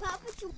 Papuçum.